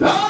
No!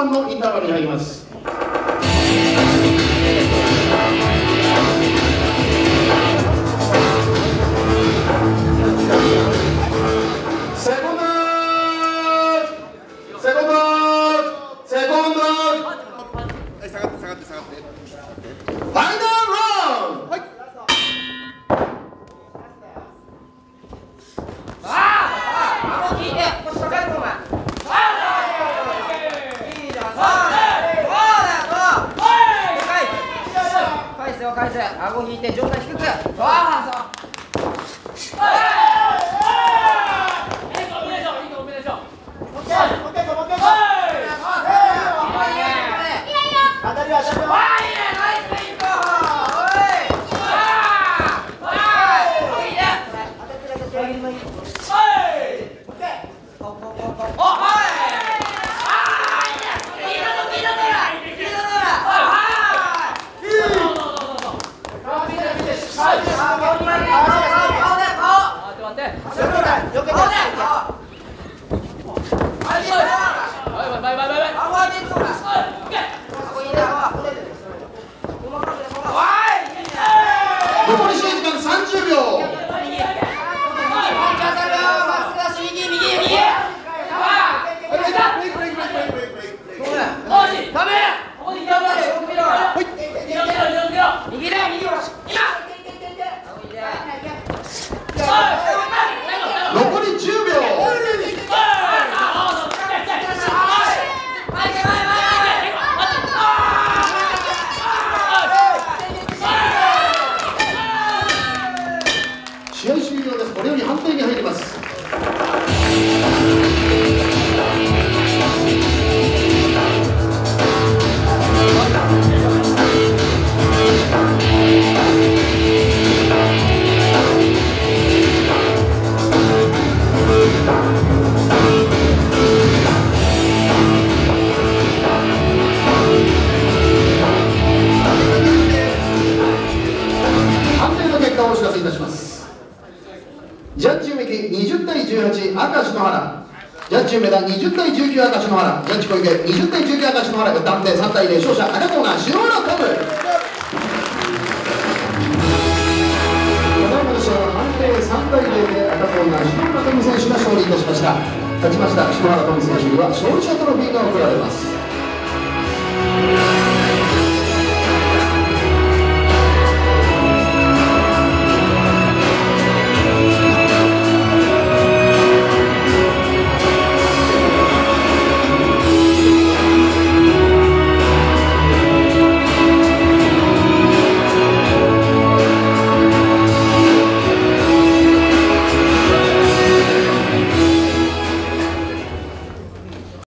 番のインターバルに入ります。返す。顎引いて上体低く。わあそうはいはいはいはいはい。ジャッジ梅木20対18赤篠原。ジャッジ梅田20対19赤篠原。ジャッジ小池20対19赤篠原。が断定3対0勝者赤コーナー篠原トム。判定3対0で赤コーナー篠原トム選手が勝利いたしました。勝ちました篠原トム選手には勝利者トロフィーが贈られます。